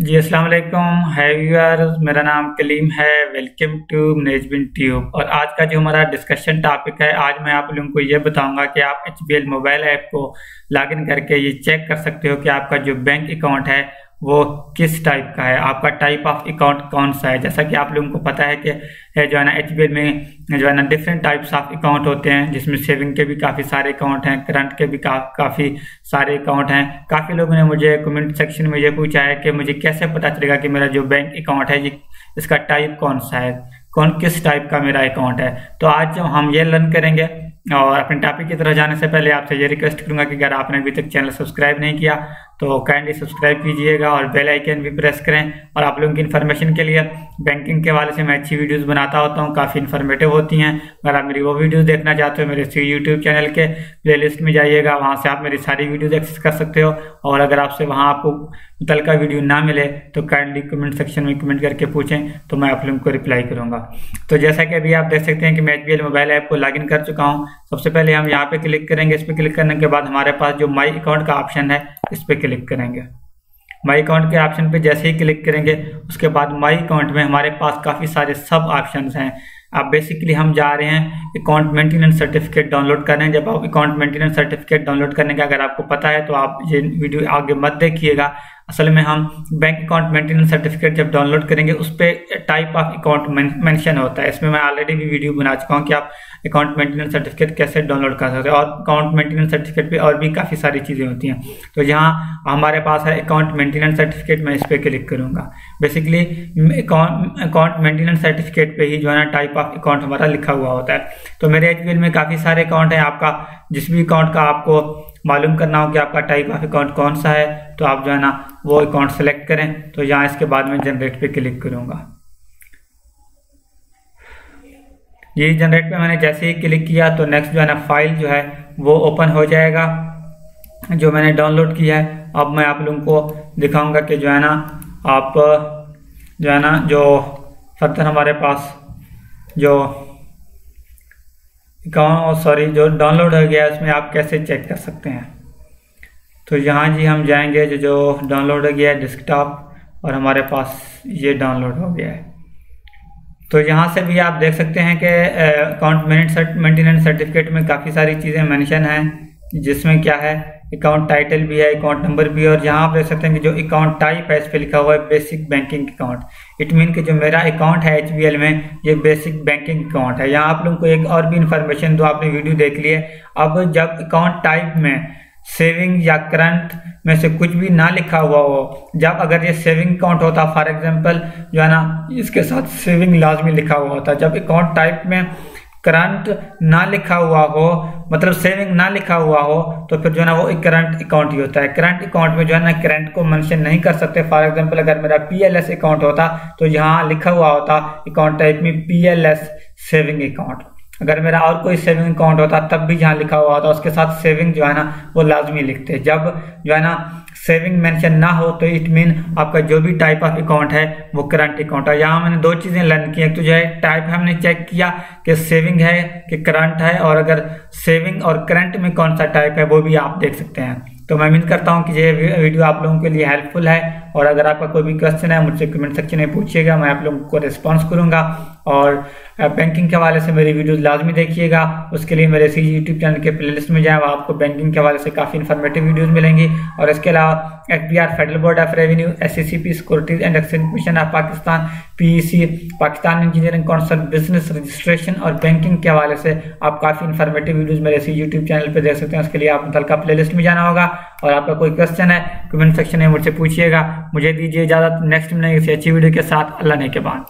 जी, अस्सलाम वालेकुम। है व्यूअर मेरा नाम कलीम है। Welcome to management tube. और आज का जो हमारा डिस्कशन टॉपिक है, आज मैं आप लोगों को ये बताऊँगा कि आप एचबीएल मोबाइल ऐप को लॉगिन करके ये चेक कर सकते हो कि आपका जो बैंक अकाउंट है वो किस टाइप का है? आपका टाइप ऑफ़ अकाउंट कौन सा है? जैसा कि आप लोगों को पता है कि जो है ना HBL में जो है ना डिफरेंट टाइप्स ऑफ़ अकाउंट होते हैं जिसमें सेविंग के भी काफ़ी सारे अकाउंट हैं करंट के भी का, काफ़ी सारे अकाउंट हैं। काफ़ी लोगों ने मुझे कमेंट सेक्शन में ये पूछा है कि मुझे कैसे पता चलेगा कि मेरा जो बैंक अकाउंट है इसका टाइप कौन सा है? कौन किस टाइप का मेरा अकाउंट है? तो आज हम ये लर्न करेंगे और अपने टॉपिक की तरह जाने से पहले आपसे ये रिक्वेस्ट करूँगा कि अगर आपने अभी तक चैनल सब्सक्राइब नहीं किया तो काइंडली सब्सक्राइब कीजिएगा और बेल आइकन भी प्रेस करें। और आप लोगों की इन्फॉर्मेशन के लिए बैंकिंग के वाले से मैं अच्छी वीडियोस बनाता होता हूँ, काफ़ी इन्फॉर्मेटिव होती हैं। अगर आप मेरी वो वीडियोस देखना चाहते हो मेरे यूट्यूब चैनल के प्लेलिस्ट में जाइएगा, वहाँ से आप मेरी सारी वीडियोज़ एक्सेस कर सकते हो। और अगर आपसे वहाँ आपको मुतल का वीडियो ना मिले तो काइंडली कमेंट सेक्शन में कमेंट करके पूछें तो मैं आप लोगों को रिप्लाई करूँगा। तो जैसा कि अभी आप देख सकते हैं कि मैं एच मोबाइल ऐप को लॉगिन कर चुका हूँ। सबसे पहले हम यहाँ पे क्लिक करेंगे। इस पर क्लिक करने के बाद हमारे पास जो माई अकाउंट का ऑप्शन है, इस पर क्लिक करेंगे। माई अकाउंट के ऑप्शन पे जैसे ही क्लिक करेंगे, उसके बाद माई अकाउंट में हमारे पास काफ़ी सारे सब ऑप्शन हैं। अब बेसिकली हम जा रहे हैं अकाउंट मेंटेनेंस सर्टिफिकेट डाउनलोड कर रहे हैं जब आप अकाउंट मेंटेनेंस सर्टिफिकेट डाउनलोड करने का अगर आपको पता है तो आप ये वीडियो आगे मत देखिएगा। असल में हम बैंक अकाउंट मेंटेनेंस सर्टिफिकेट जब डाउनलोड करेंगे, उस पर टाइप ऑफ़ अकाउंट मेंशन होता है। इसमें मैं ऑलरेडी भी वीडियो बना चुका हूँ कि आप अकाउंट मेंटेनेंस सर्टिफिकेट कैसे डाउनलोड कर सकते हैं। और अकाउंट मेंटेनेंस सर्टिफिकेट पे और भी काफ़ी सारी चीज़ें होती हैं। तो यहाँ हमारे पास है अकाउंट मेंटेनेंस सर्टिफिकेट मैं इस पर क्लिक करूँगा। बेसिकली अकाउंट मेंटेनेंस सर्टिफिकेट पे ही जो है ना टाइप ऑफ़ अकाउंट हमारा लिखा हुआ होता है। तो मेरे एच में काफ़ी सारे अकाउंट हैं। आपका जिस भी अकाउंट का आपको मालूम करना हो कि आपका टाइप ऑफ़ अकाउंट कौन सा है तो आप जो है ना, वो अकाउंट सेलेक्ट करें। तो यहाँ इसके बाद में जनरेट पे क्लिक करूँगा। ये जनरेट पे मैंने जैसे ही क्लिक किया तो नेक्स्ट जो है ना फ़ाइल जो है, वो ओपन हो जाएगा, जो मैंने डाउनलोड किया है। अब मैं आप लोगों को दिखाऊँगा कि जो है ना, आप जो है ना, जो फर्दर हमारे पास जो अकाउंट सॉरी, जो डाउनलोड हो गया, उसमें आप कैसे चेक कर सकते हैं? तो यहाँ जी हम जाएँगे, जो जो डाउनलोड हो गया है डिस्कटॉप और हमारे पास ये डाउनलोड हो गया है। तो यहाँ से भी आप देख सकते हैं कि अकाउंट मेंटेनेंस सर्टिफिकेट में काफ़ी सारी चीज़ें मेंशन हैं, जिसमें क्या है? अकाउंट टाइटल भी है अकाउंट नंबर भी है और यहाँ आप देख सकते हैं कि जो अकाउंट टाइप है, इस पर लिखा हुआ है basic banking account it mean कि जो मेरा अकाउंट है HBL में, ये बेसिक बैंकिंग अकाउंट है. यहाँ आप लोगों को एक और भी इन्फॉर्मेशन दो, आपने वीडियो देख ली है. अब जब अकाउंट टाइप में सेविंग या करंट में से कुछ भी ना लिखा हुआ हो, जब अगर ये सेविंग अकाउंट होता फॉर एग्जांपल जो है ना, इसके साथ सेविंग लाजमी लिखा हुआ होता, जब अकाउंट टाइप में करंट ना लिखा हुआ हो मतलब सेविंग ना लिखा हुआ हो तो फिर जो है ना वो एक करंट अकाउंट ही होता है। करंट अकाउंट में जो है ना करंट को मेंशन नहीं कर सकते। फॉर एग्जांपल अगर मेरा पीएलएस अकाउंट होता तो यहाँ लिखा हुआ होता अकाउंट टाइप में पीएलएस सेविंग अकाउंट अगर मेरा और कोई सेविंग अकाउंट होता, तब भी जहाँ लिखा हुआ होता, उसके साथ सेविंग जो है ना, वो लाजमी लिखते जब जो है ना सेविंग मेंशन ना हो तो इट मीन आपका जो भी टाइप ऑफ़ अकाउंट है, वो करंट अकाउंट है। यहाँ मैंने दो चीज़ें लर्न की एक तो जो है टाइप हमने चेक किया कि सेविंग है कि करंट है, और अगर सेविंग और करंट में कौन सा टाइप है, वो भी आप देख सकते हैं। तो मैं उम्मीद करता हूँ कि ये वीडियो आप लोगों के लिए हेल्पफुल है, और अगर आपका कोई भी क्वेश्चन है, मुझसे कमेंट सेक्शन में पूछिएगा, मैं आप लोगों को रिस्पॉन्स करूँगा। और बैंकिंग के हवाले से मेरी वीडियोस लाजमी देखिएगा। उसके लिए मेरे सी यूट्यूब चैनल के प्लेलिस्ट में जाए आपको बैंकिंग के हवाले से काफ़ी इन्फॉर्मेटिव वीडियोस मिलेंगी। और इसके अलावा F B R federal board of revenue S C P securities and exchange commission of Pakistan P E C Pakistan engineering council business registration और बैंकिंग के हवाले से आप काफ़ी इन्फॉर्मेटिव वीडियोज़ मेरे सी यूट्यूब चैनल पर देख सकते हैं। उसके लिए आप मुतलका प्ले लिस्ट में जाना होगा। और आपका कोई क्वेश्चन है कमेंट सेक्शन में मुझसे पूछिएगा। मुझे दीजिए इजाज़त। नेक्स्ट में अच्छी वीडियो के साथ। अल्लाह ने के बाद